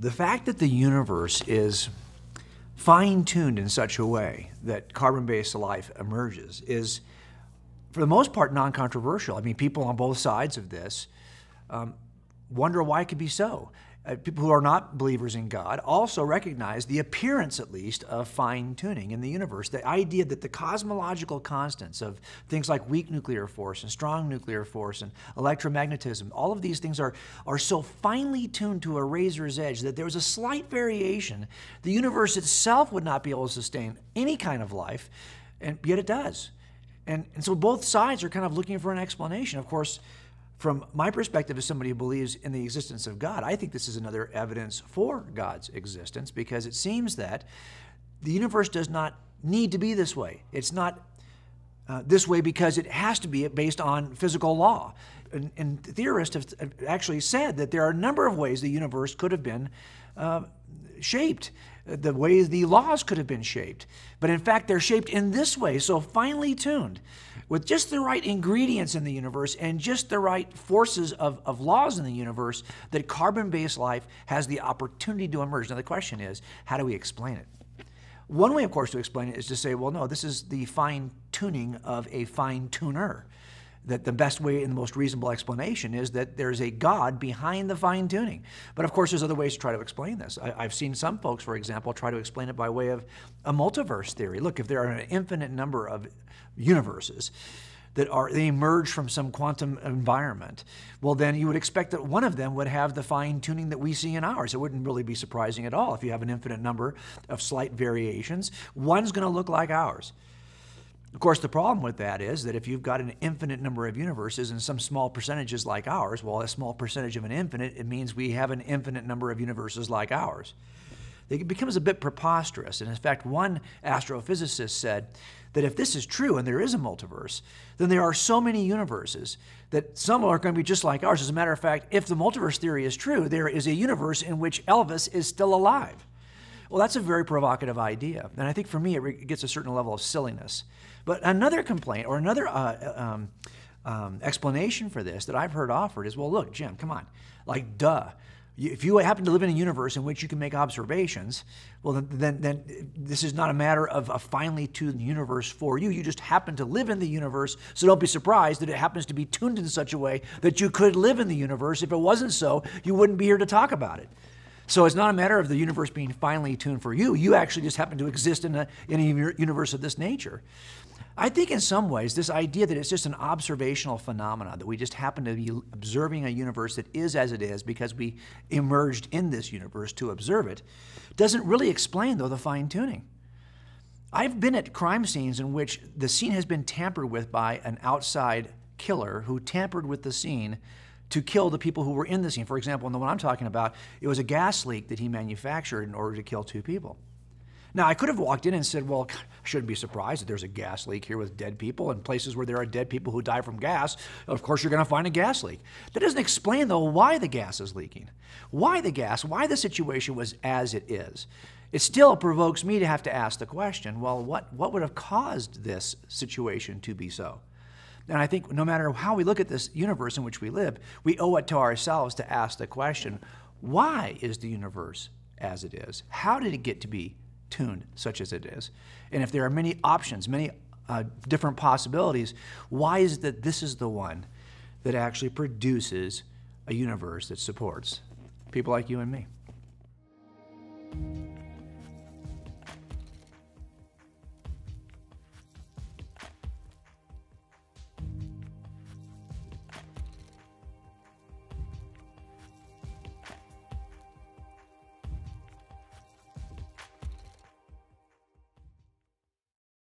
The fact that the universe is fine tuned in such a way that carbon based life emerges is, for the most part, non controversial. I mean, people on both sides of this um, wonder why it could be so uh, people who are not believers in God also recognize the appearance, at least, of fine tuning in the universe. The idea that the cosmological constants of things like weak nuclear force and strong nuclear force and electromagnetism, all of these things are, are so finely tuned to a razor's edge that there was a slight variation. The universe itself would not be able to sustain any kind of life, and yet it does. And, and so both sides are kind of looking for an explanation. Of course, from my perspective as somebody who believes in the existence of God, I think this is another evidence for God's existence because it seems that the universe does not need to be this way. It's not uh, this way because it has to be based on physical law. And, and, theorists have actually said that there are a number of ways the universe could have been uh, shaped, the ways the laws could have been shaped. But in fact, they're shaped in this way, so finely tuned, with just the right ingredients in the universe and just the right forces of, of laws in the universe, that carbon based life has the opportunity to emerge. Now, the question is how do we explain it? One way, of course, to explain it is to say, well, no, this is the fine tuning of a fine tuner that the best way and the most reasonable explanation is that there's a God behind the fine tuning. But of course, there's other ways to try to explain this. I, have seen some folks, for example, try to explain it by way of a multiverse theory. Look, if there are an infinite number of universes, that are they emerge from some quantum environment well then you would expect that one of them would have the fine tuning that we see in ours it wouldn't really be surprising at all if you have an infinite number of slight variations one's going to look like ours of course, the problem with that is that if you've got an infinite number of universes and some small percentages like ours, well, a small percentage of an infinite, it means we have an infinite number of universes like ours. It becomes a bit preposterous. And in fact, one astrophysicist said that if this is true and there is a multiverse, then there are so many universes that some are going to be just like ours. As a matter of fact, if the multiverse theory is true, there is a universe in which Elvis is still alive. Well, that's a very provocative idea. And I think for me, it gets a certain level of silliness. But another complaint or another uh, um, um, explanation for this that I've heard offered is well, look, Jim, come on. Like, duh. If you happen to live in a universe in which you can make observations, well, then, then, then this is not a matter of a finely tuned universe for you. You just happen to live in the universe, so don't be surprised that it happens to be tuned in such a way that you could live in the universe. If it wasn't so, you wouldn't be here to talk about it. So it's not a matter of the universe being finely tuned for you. You actually just happen to exist in a, in a universe of this nature. I think in some ways, this idea that it's just an observational phenomenon, that we just happen to be observing a universe that is as it is because we emerged in this universe to observe it, doesn't really explain, though, the fine tuning. I've been at crime scenes in which the scene has been tampered with by an outside killer who tampered with the scene to kill the people who were in the scene. For example, in the one I'm talking about, it was a gas leak that he manufactured in order to kill two people. Now, I could have walked in and said, well, I shouldn't be surprised that there's a gas leak here with dead people and places where there are dead people who die from gas. Of course, you're going to find a gas leak. That doesn't explain, though, why the gas is leaking. Why the gas, why the situation was as it is. It still provokes me to have to ask the question well, what, what would have caused this situation to be so? And I think no matter how we look at this universe in which we live, we owe it to ourselves to ask the question why is the universe as it is? How did it get to be tuned such as it is? And if there are many options, many uh, different possibilities, why is it that this is the one that actually produces a universe that supports people like you and me?